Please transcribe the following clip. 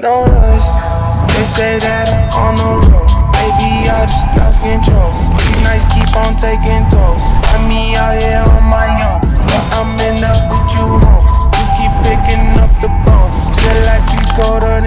no rush. They say that I'm on the road. Maybe I just lost control. These nights keep on taking tolls. Got me out here on my own. But I'm in love with you home. You keep picking up the phone. Still like you go to